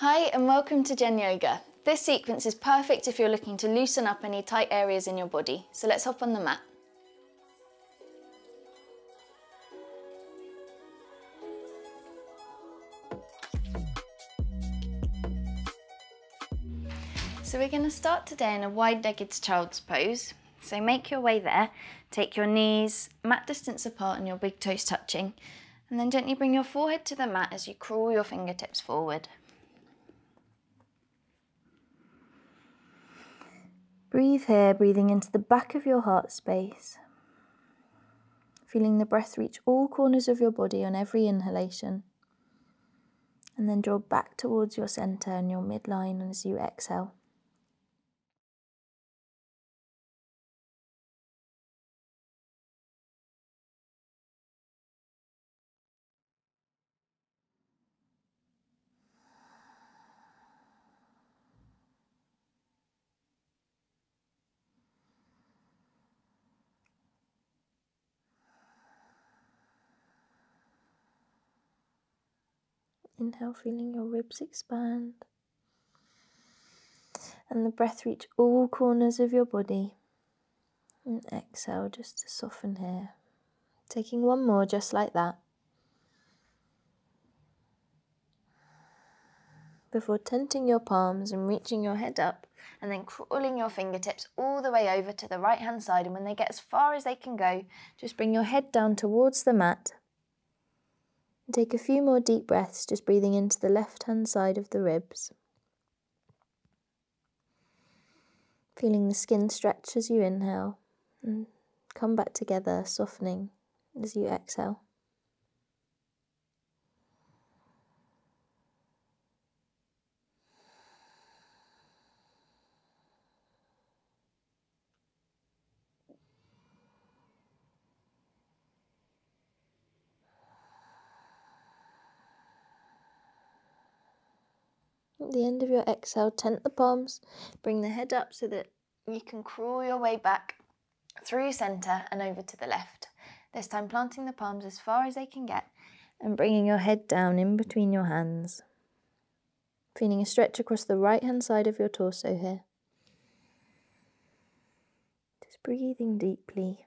Hi and welcome to Jen Yoga. This sequence is perfect if you're looking to loosen up any tight areas in your body. So let's hop on the mat. So we're going to start today in a wide-legged child's pose. So make your way there. Take your knees mat distance apart and your big toes touching. And then gently bring your forehead to the mat as you crawl your fingertips forward. Breathe here, breathing into the back of your heart space. Feeling the breath reach all corners of your body on every inhalation. And then draw back towards your center and your midline as you exhale. Inhale, feeling your ribs expand. And the breath reach all corners of your body. And exhale just to soften here. Taking one more just like that. Before tenting your palms and reaching your head up, and then crawling your fingertips all the way over to the right hand side. And when they get as far as they can go, just bring your head down towards the mat take a few more deep breaths, just breathing into the left hand side of the ribs. Feeling the skin stretch as you inhale and come back together, softening as you exhale. The end of your exhale, tent the palms, bring the head up so that you can crawl your way back through center and over to the left. This time planting the palms as far as they can get and bringing your head down in between your hands. Feeling a stretch across the right hand side of your torso here. Just breathing deeply.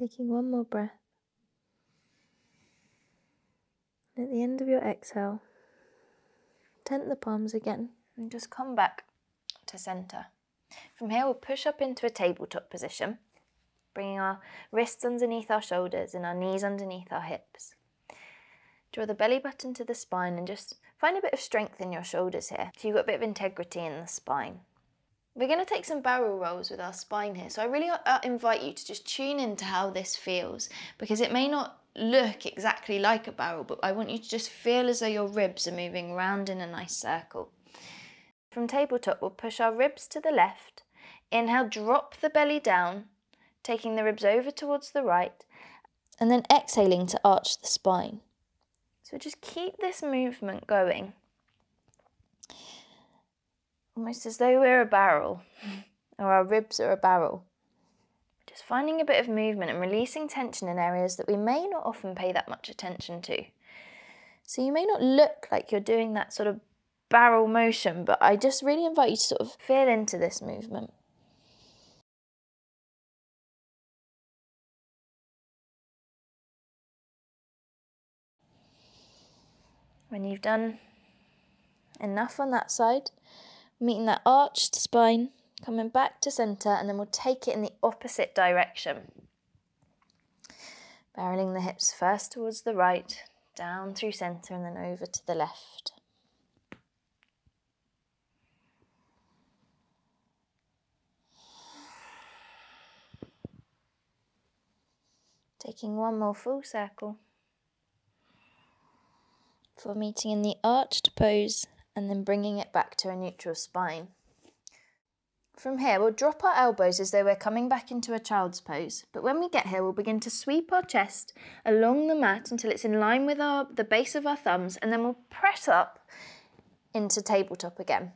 Taking one more breath. At the end of your exhale, tent the palms again and just come back to center. From here, we'll push up into a tabletop position, bringing our wrists underneath our shoulders and our knees underneath our hips. Draw the belly button to the spine and just find a bit of strength in your shoulders here. So you've got a bit of integrity in the spine. We're going to take some barrel rolls with our spine here. So I really uh, invite you to just tune into how this feels because it may not look exactly like a barrel, but I want you to just feel as though your ribs are moving round in a nice circle. From tabletop, we'll push our ribs to the left. Inhale, drop the belly down, taking the ribs over towards the right, and then exhaling to arch the spine. So just keep this movement going almost as though we're a barrel or our ribs are a barrel. Just finding a bit of movement and releasing tension in areas that we may not often pay that much attention to. So you may not look like you're doing that sort of barrel motion, but I just really invite you to sort of feel into this movement. When you've done enough on that side, meeting that arched spine, coming back to center, and then we'll take it in the opposite direction. Barreling the hips first towards the right, down through center, and then over to the left. Taking one more full circle for meeting in the arched pose and then bringing it back to a neutral spine. From here, we'll drop our elbows as though we're coming back into a child's pose. But when we get here, we'll begin to sweep our chest along the mat until it's in line with our, the base of our thumbs, and then we'll press up into tabletop again.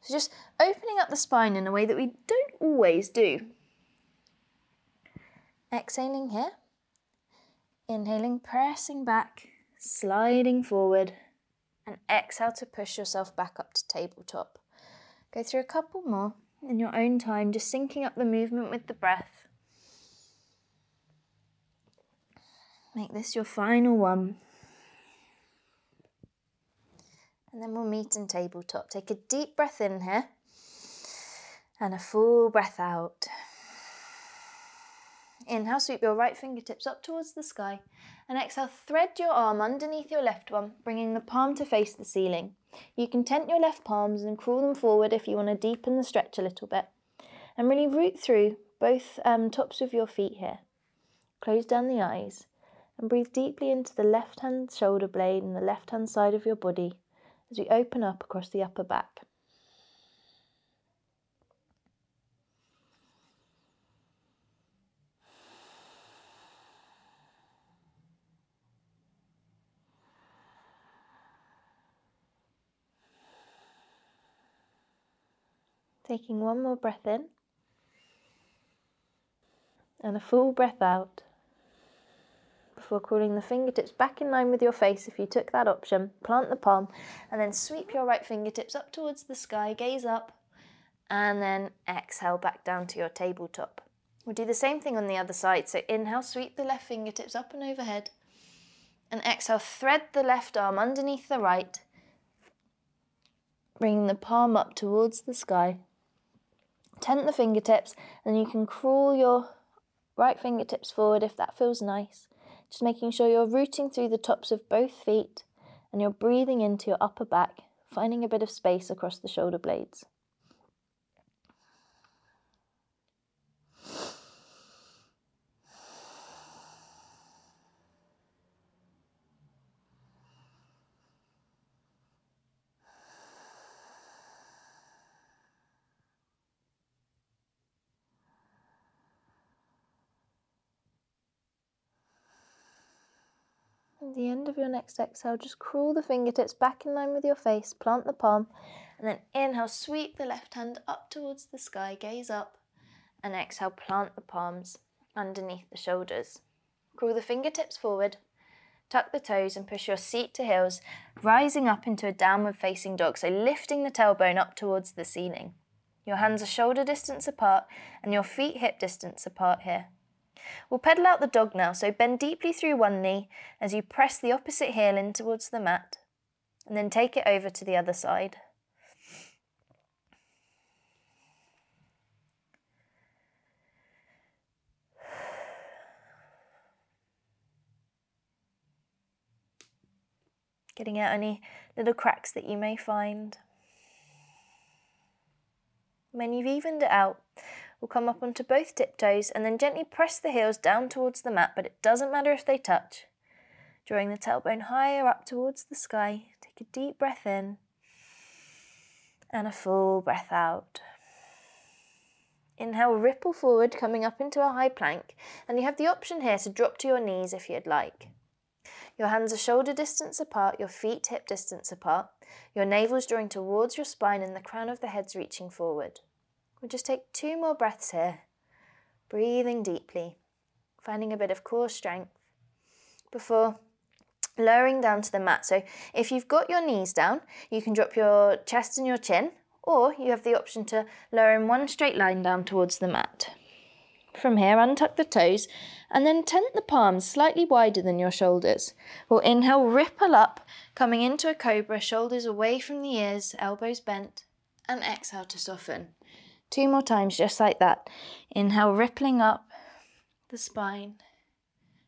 So just opening up the spine in a way that we don't always do. Exhaling here. Inhaling, pressing back, sliding forward, and exhale to push yourself back up to tabletop. Go through a couple more in your own time, just syncing up the movement with the breath. Make this your final one. And then we'll meet in tabletop. Take a deep breath in here and a full breath out. Inhale, sweep your right fingertips up towards the sky. And exhale, thread your arm underneath your left one, bringing the palm to face the ceiling. You can tent your left palms and crawl them forward if you want to deepen the stretch a little bit. And really root through both um, tops of your feet here. Close down the eyes and breathe deeply into the left hand shoulder blade and the left hand side of your body as we open up across the upper back. Taking one more breath in and a full breath out before crawling the fingertips back in line with your face if you took that option. Plant the palm and then sweep your right fingertips up towards the sky, gaze up, and then exhale back down to your tabletop. We'll do the same thing on the other side. So inhale, sweep the left fingertips up and overhead, and exhale, thread the left arm underneath the right, bringing the palm up towards the sky tent the fingertips, and you can crawl your right fingertips forward if that feels nice. Just making sure you're rooting through the tops of both feet and you're breathing into your upper back, finding a bit of space across the shoulder blades. The end of your next exhale, just crawl the fingertips back in line with your face, plant the palm, and then inhale, sweep the left hand up towards the sky, gaze up, and exhale, plant the palms underneath the shoulders. Crawl the fingertips forward, tuck the toes, and push your seat to heels, rising up into a downward facing dog, so lifting the tailbone up towards the ceiling. Your hands are shoulder distance apart and your feet hip distance apart here. We'll pedal out the dog now, so bend deeply through one knee as you press the opposite heel in towards the mat, and then take it over to the other side. Getting out any little cracks that you may find. When you've evened it out, will come up onto both tiptoes and then gently press the heels down towards the mat, but it doesn't matter if they touch. Drawing the tailbone higher up towards the sky, take a deep breath in and a full breath out. Inhale, ripple forward, coming up into a high plank, and you have the option here to drop to your knees if you'd like. Your hands are shoulder distance apart, your feet hip distance apart, your navel's drawing towards your spine, and the crown of the head's reaching forward. We'll just take two more breaths here, breathing deeply, finding a bit of core strength before lowering down to the mat. So if you've got your knees down, you can drop your chest and your chin, or you have the option to lower in one straight line down towards the mat. From here, untuck the toes and then tent the palms slightly wider than your shoulders. We'll inhale, ripple up, coming into a cobra, shoulders away from the ears, elbows bent, and exhale to soften. Two more times, just like that. Inhale, rippling up the spine.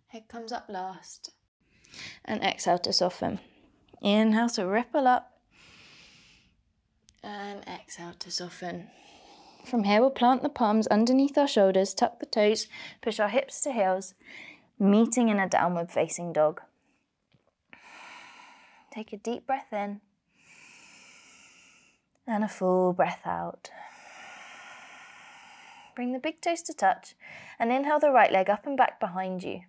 Head comes up last. And exhale to soften. Inhale to ripple up. And exhale to soften. From here, we'll plant the palms underneath our shoulders, tuck the toes, push our hips to heels, meeting in a downward facing dog. Take a deep breath in and a full breath out. Bring the big toes to touch and inhale the right leg up and back behind you.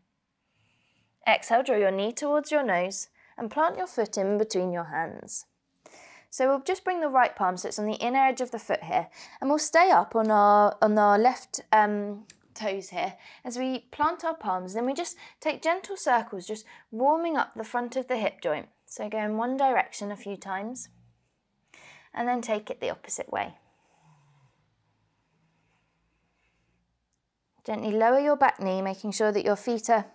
Exhale, draw your knee towards your nose and plant your foot in between your hands. So we'll just bring the right palm so it's on the inner edge of the foot here and we'll stay up on our, on our left um, toes here as we plant our palms. Then we just take gentle circles, just warming up the front of the hip joint. So go in one direction a few times and then take it the opposite way. Gently lower your back knee, making sure that your feet are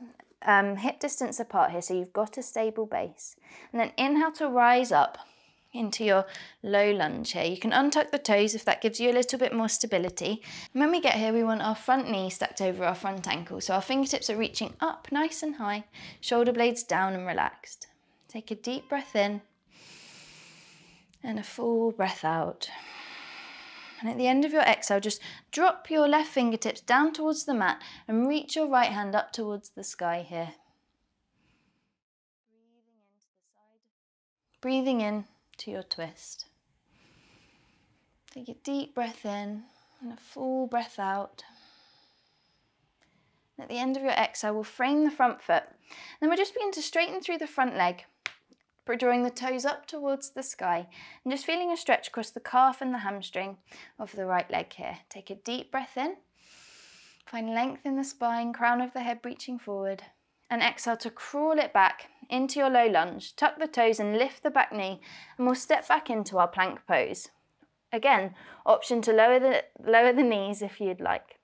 um, hip distance apart here so you've got a stable base. And then inhale to rise up into your low lunge here. You can untuck the toes if that gives you a little bit more stability. And when we get here, we want our front knee stacked over our front ankle. So our fingertips are reaching up nice and high, shoulder blades down and relaxed. Take a deep breath in and a full breath out. And at the end of your exhale, just drop your left fingertips down towards the mat and reach your right hand up towards the sky here. Breathing in to your twist. Take a deep breath in and a full breath out. At the end of your exhale, we'll frame the front foot. Then we'll just begin to straighten through the front leg, drawing the toes up towards the sky and just feeling a stretch across the calf and the hamstring of the right leg here. Take a deep breath in. Find length in the spine, crown of the head reaching forward. And exhale to crawl it back into your low lunge. Tuck the toes and lift the back knee and we'll step back into our plank pose. Again, option to lower the, lower the knees if you'd like.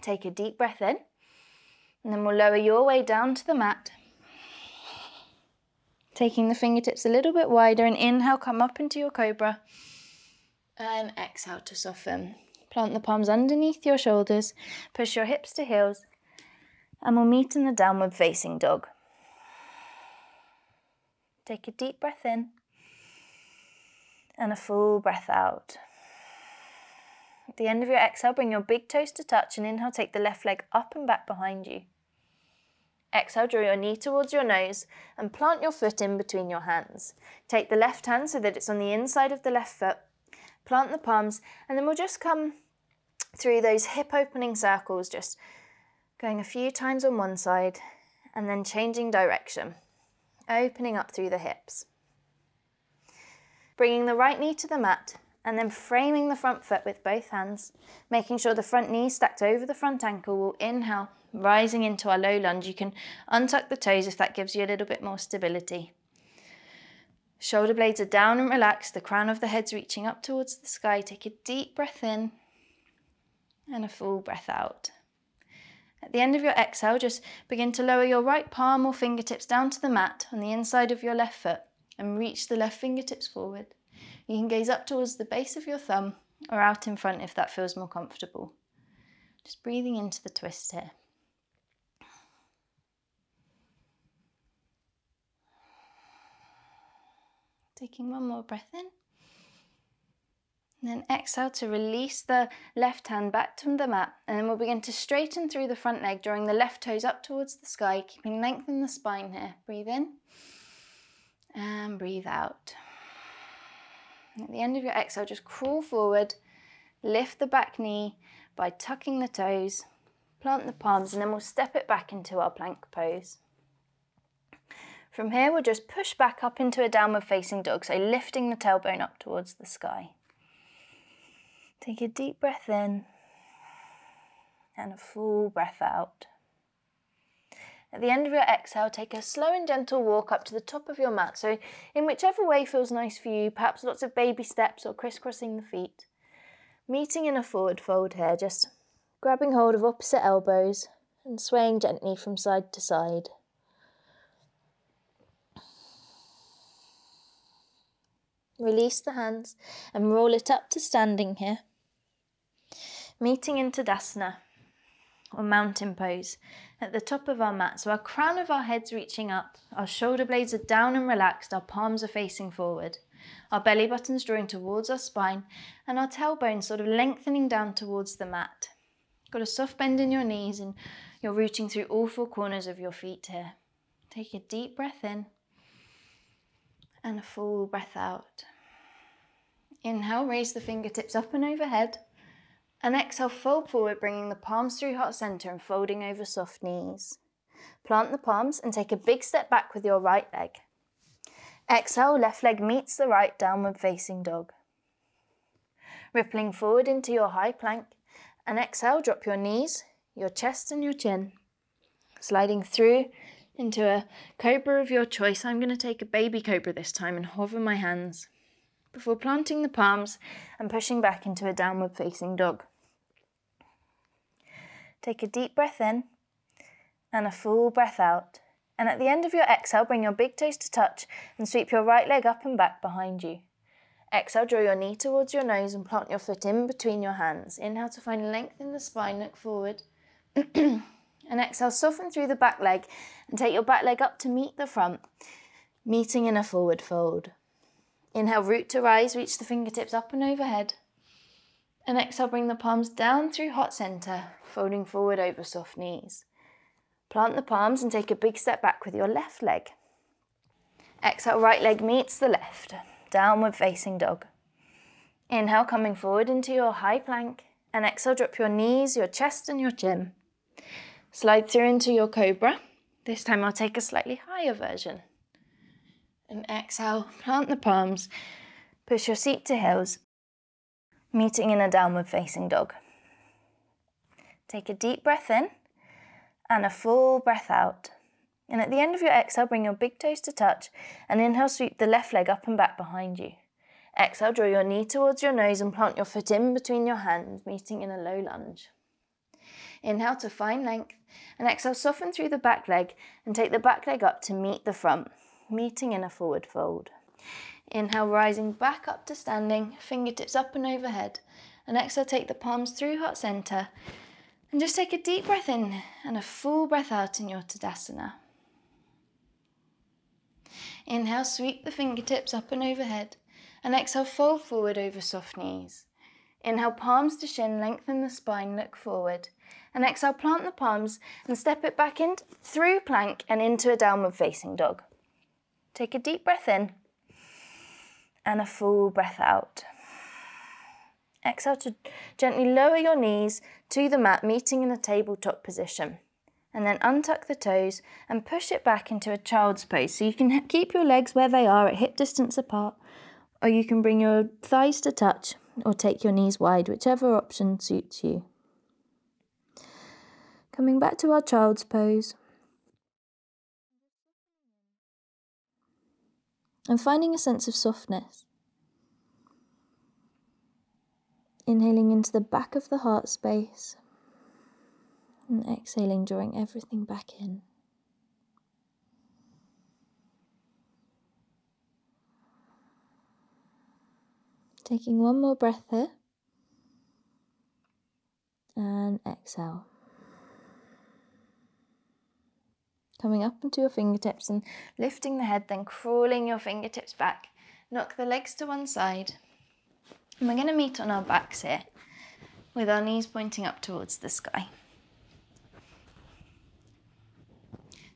Take a deep breath in and then we'll lower your way down to the mat. Taking the fingertips a little bit wider and inhale, come up into your cobra. And exhale to soften. Plant the palms underneath your shoulders, push your hips to heels, and we'll meet in the downward facing dog. Take a deep breath in and a full breath out. At the end of your exhale, bring your big toes to touch and inhale, take the left leg up and back behind you. Exhale, draw your knee towards your nose and plant your foot in between your hands. Take the left hand so that it's on the inside of the left foot. Plant the palms and then we'll just come through those hip opening circles, just going a few times on one side and then changing direction opening up through the hips. Bringing the right knee to the mat and then framing the front foot with both hands, making sure the front knee stacked over the front ankle will inhale, rising into our low lunge. You can untuck the toes if that gives you a little bit more stability. Shoulder blades are down and relaxed, the crown of the head's reaching up towards the sky. Take a deep breath in and a full breath out. At the end of your exhale, just begin to lower your right palm or fingertips down to the mat on the inside of your left foot and reach the left fingertips forward. You can gaze up towards the base of your thumb or out in front if that feels more comfortable. Just breathing into the twist here. Taking one more breath in. And then exhale to release the left hand back to the mat. And then we'll begin to straighten through the front leg, drawing the left toes up towards the sky, keeping length in the spine here. Breathe in and breathe out. And at the end of your exhale, just crawl forward, lift the back knee by tucking the toes, plant the palms, and then we'll step it back into our plank pose. From here, we'll just push back up into a downward facing dog, so lifting the tailbone up towards the sky. Take a deep breath in and a full breath out. At the end of your exhale, take a slow and gentle walk up to the top of your mat. So, in whichever way feels nice for you, perhaps lots of baby steps or crisscrossing the feet. Meeting in a forward fold here, just grabbing hold of opposite elbows and swaying gently from side to side. Release the hands and roll it up to standing here. Meeting in Tadasana or mountain pose at the top of our mat. So our crown of our head's reaching up, our shoulder blades are down and relaxed, our palms are facing forward. Our belly button's drawing towards our spine and our tailbone sort of lengthening down towards the mat. Got a soft bend in your knees and you're rooting through all four corners of your feet here. Take a deep breath in and a full breath out. Inhale, raise the fingertips up and overhead. And exhale, fold forward, bringing the palms through heart center and folding over soft knees. Plant the palms and take a big step back with your right leg. Exhale, left leg meets the right, downward facing dog. Rippling forward into your high plank. And exhale, drop your knees, your chest and your chin. Sliding through into a cobra of your choice. I'm going to take a baby cobra this time and hover my hands before planting the palms and pushing back into a downward facing dog. Take a deep breath in and a full breath out. And at the end of your exhale, bring your big toes to touch and sweep your right leg up and back behind you. Exhale, draw your knee towards your nose and plant your foot in between your hands. Inhale to find length in the spine, look forward. and exhale, soften through the back leg and take your back leg up to meet the front, meeting in a forward fold. Inhale, root to rise, reach the fingertips up and overhead. And exhale, bring the palms down through heart center, folding forward over soft knees. Plant the palms and take a big step back with your left leg. Exhale, right leg meets the left, downward facing dog. Inhale, coming forward into your high plank. And exhale, drop your knees, your chest, and your chin. Slide through into your cobra. This time I'll take a slightly higher version. And exhale, plant the palms. Push your seat to heels meeting in a downward facing dog. Take a deep breath in and a full breath out. And at the end of your exhale, bring your big toes to touch and inhale, sweep the left leg up and back behind you. Exhale, draw your knee towards your nose and plant your foot in between your hands, meeting in a low lunge. Inhale to find length and exhale, soften through the back leg and take the back leg up to meet the front, meeting in a forward fold. Inhale, rising back up to standing, fingertips up and overhead. And exhale, take the palms through heart center. And just take a deep breath in and a full breath out in your Tadasana. Inhale, sweep the fingertips up and overhead. And exhale, fold forward over soft knees. Inhale, palms to shin, lengthen the spine, look forward. And exhale, plant the palms and step it back in through plank and into a downward facing dog. Take a deep breath in and a full breath out. Exhale to gently lower your knees to the mat, meeting in a tabletop position. And then untuck the toes and push it back into a child's pose. So you can keep your legs where they are at hip distance apart, or you can bring your thighs to touch or take your knees wide, whichever option suits you. Coming back to our child's pose. and finding a sense of softness. Inhaling into the back of the heart space and exhaling, drawing everything back in. Taking one more breath here and exhale. Coming up into your fingertips and lifting the head, then crawling your fingertips back. Knock the legs to one side. And we're going to meet on our backs here with our knees pointing up towards the sky.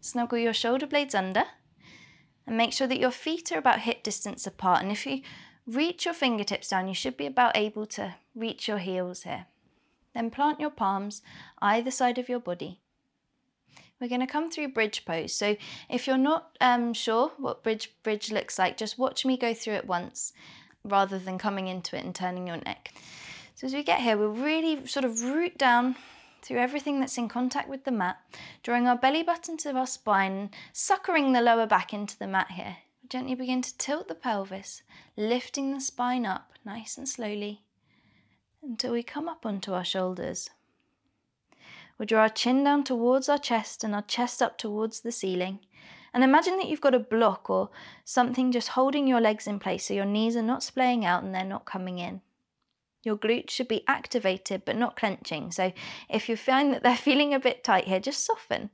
Snuggle your shoulder blades under and make sure that your feet are about hip distance apart. And if you reach your fingertips down, you should be about able to reach your heels here. Then plant your palms either side of your body we're going to come through bridge pose. So if you're not um, sure what bridge bridge looks like, just watch me go through it once rather than coming into it and turning your neck. So as we get here, we'll really sort of root down through everything that's in contact with the mat, drawing our belly button to our spine, suckering the lower back into the mat here. Gently begin to tilt the pelvis, lifting the spine up nice and slowly until we come up onto our shoulders. We'll draw our chin down towards our chest and our chest up towards the ceiling. And imagine that you've got a block or something just holding your legs in place so your knees are not splaying out and they're not coming in. Your glutes should be activated but not clenching. So if you find that they're feeling a bit tight here, just soften.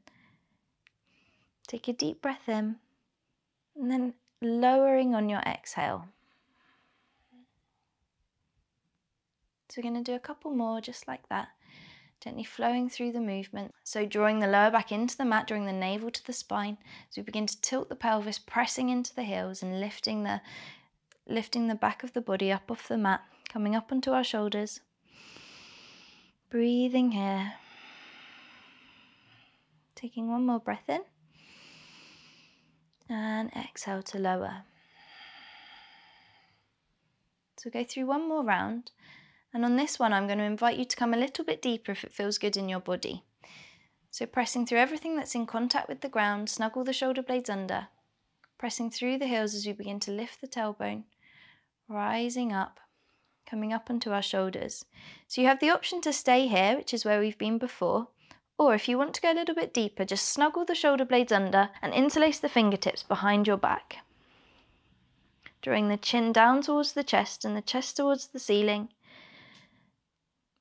Take a deep breath in and then lowering on your exhale. So we're going to do a couple more just like that gently flowing through the movement. So drawing the lower back into the mat, drawing the navel to the spine as we begin to tilt the pelvis, pressing into the heels and lifting the lifting the back of the body up off the mat, coming up onto our shoulders. Breathing here. Taking one more breath in. And exhale to lower. So go through one more round. And on this one, I'm going to invite you to come a little bit deeper if it feels good in your body. So pressing through everything that's in contact with the ground, snuggle the shoulder blades under, pressing through the heels as we begin to lift the tailbone, rising up, coming up onto our shoulders. So you have the option to stay here, which is where we've been before, or if you want to go a little bit deeper, just snuggle the shoulder blades under and interlace the fingertips behind your back. Drawing the chin down towards the chest and the chest towards the ceiling.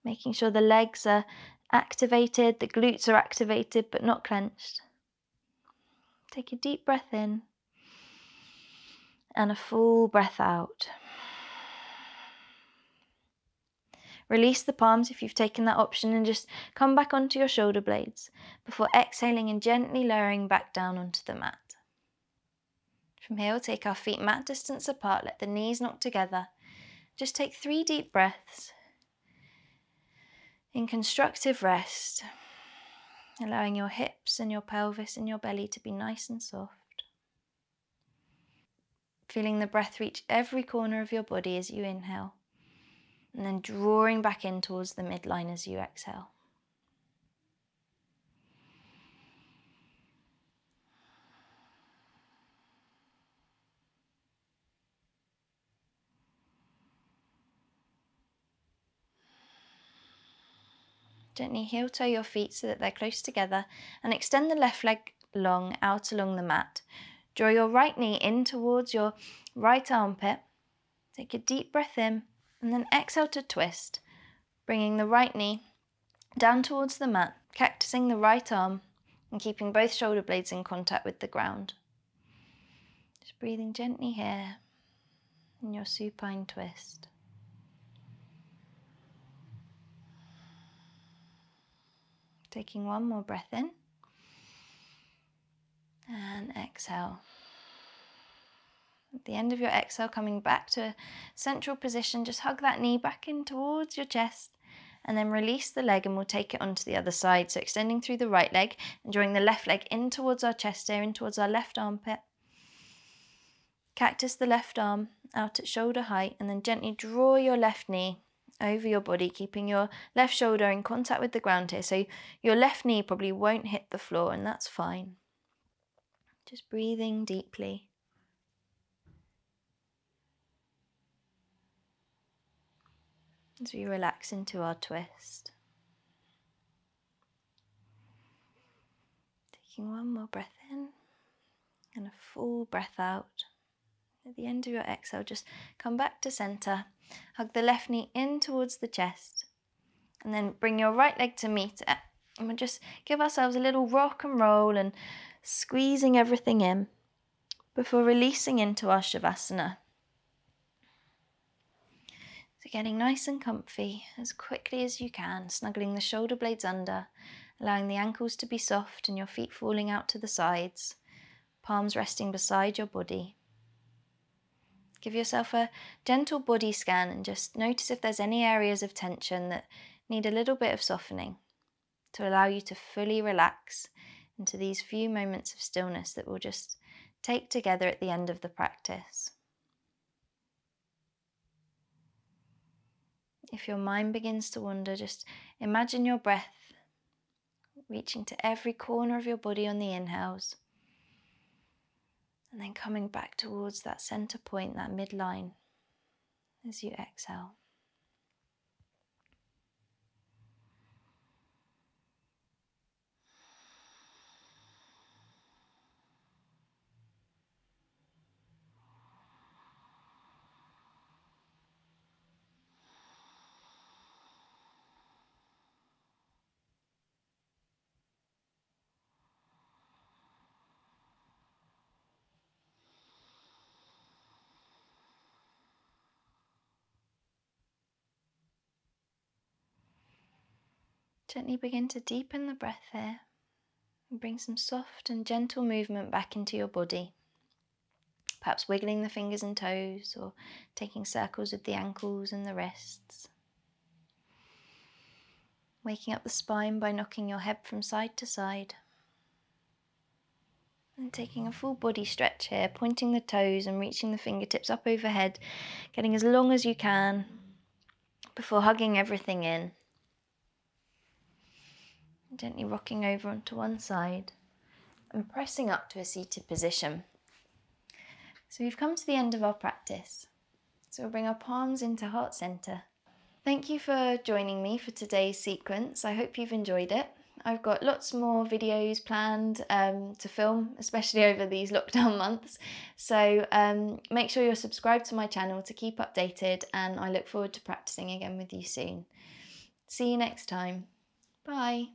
Making sure the legs are activated, the glutes are activated but not clenched. Take a deep breath in and a full breath out. Release the palms if you've taken that option and just come back onto your shoulder blades before exhaling and gently lowering back down onto the mat. From here, we'll take our feet mat distance apart, let the knees knock together. Just take three deep breaths in constructive rest, allowing your hips and your pelvis and your belly to be nice and soft. Feeling the breath reach every corner of your body as you inhale and then drawing back in towards the midline as you exhale. Gently heel toe your feet so that they're close together and extend the left leg long out along the mat. Draw your right knee in towards your right armpit. Take a deep breath in and then exhale to twist, bringing the right knee down towards the mat, cactusing the right arm and keeping both shoulder blades in contact with the ground. Just breathing gently here in your supine twist. Taking one more breath in and exhale. At the end of your exhale, coming back to a central position, just hug that knee back in towards your chest and then release the leg and we'll take it onto the other side. So extending through the right leg and drawing the left leg in towards our chest here, in towards our left armpit. Cactus the left arm out at shoulder height and then gently draw your left knee over your body, keeping your left shoulder in contact with the ground here. So your left knee probably won't hit the floor and that's fine. Just breathing deeply. as we relax into our twist. Taking one more breath in and a full breath out. At the end of your exhale, just come back to center. Hug the left knee in towards the chest. And then bring your right leg to meet it. And we'll just give ourselves a little rock and roll and squeezing everything in before releasing into our Shavasana. So getting nice and comfy as quickly as you can, snuggling the shoulder blades under, allowing the ankles to be soft and your feet falling out to the sides, palms resting beside your body. Give yourself a gentle body scan and just notice if there's any areas of tension that need a little bit of softening to allow you to fully relax into these few moments of stillness that we'll just take together at the end of the practice. If your mind begins to wander, just imagine your breath reaching to every corner of your body on the inhales and then coming back towards that center point, that midline as you exhale. Gently begin to deepen the breath here and bring some soft and gentle movement back into your body. Perhaps wiggling the fingers and toes or taking circles with the ankles and the wrists. Waking up the spine by knocking your head from side to side. And taking a full body stretch here, pointing the toes and reaching the fingertips up overhead, getting as long as you can before hugging everything in. Gently rocking over onto one side and pressing up to a seated position. So we've come to the end of our practice. So we'll bring our palms into heart center. Thank you for joining me for today's sequence. I hope you've enjoyed it. I've got lots more videos planned um, to film, especially over these lockdown months. So um, make sure you're subscribed to my channel to keep updated, and I look forward to practicing again with you soon. See you next time. Bye.